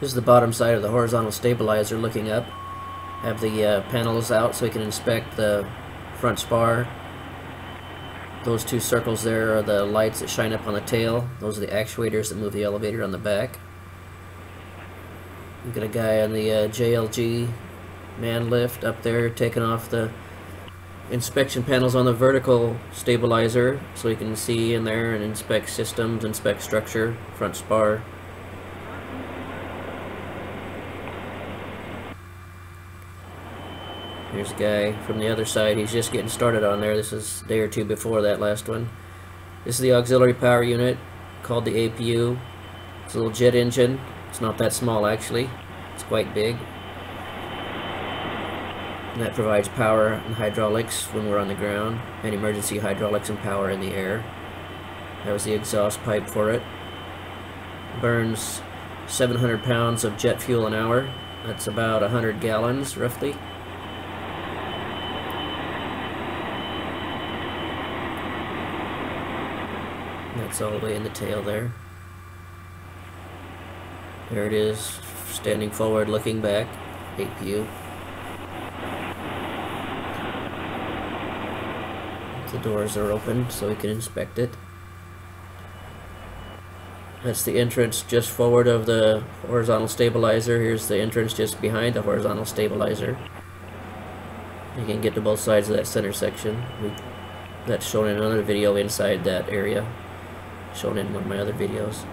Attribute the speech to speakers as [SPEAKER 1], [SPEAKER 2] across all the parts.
[SPEAKER 1] This is the bottom side of the horizontal stabilizer looking up. Have the uh, panels out so we can inspect the front spar. Those two circles there are the lights that shine up on the tail. Those are the actuators that move the elevator on the back. We've got a guy on the uh, JLG man lift up there taking off the inspection panels on the vertical stabilizer so you can see in there and inspect systems, inspect structure, front spar. Here's a guy from the other side. He's just getting started on there. This is a day or two before that last one. This is the auxiliary power unit called the APU. It's a little jet engine. It's not that small actually. It's quite big. And that provides power and hydraulics when we're on the ground, and emergency hydraulics and power in the air. That was the exhaust pipe for it. Burns 700 pounds of jet fuel an hour. That's about 100 gallons, roughly. That's all the way in the tail there. There it is, standing forward, looking back. APU. The doors are open so we can inspect it. That's the entrance just forward of the horizontal stabilizer. Here's the entrance just behind the horizontal stabilizer. You can get to both sides of that center section. We, that's shown in another video inside that area. Shown in one of my other videos.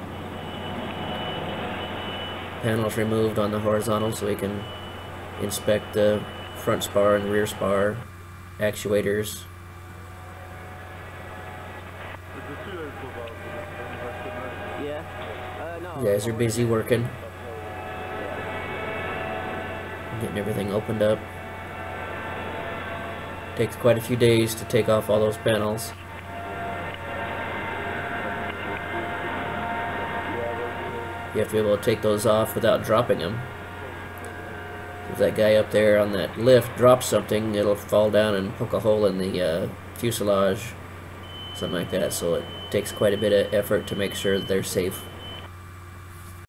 [SPEAKER 1] Panels removed on the horizontal so we can inspect the front spar and rear spar, actuators,
[SPEAKER 2] Yeah. Uh, no.
[SPEAKER 1] You guys are busy working. Getting everything opened up. Takes quite a few days to take off all those panels. You have to be able to take those off without dropping them. If that guy up there on that lift drops something, it'll fall down and poke a hole in the uh, fuselage, something like that. So it takes quite a bit of effort to make sure they're safe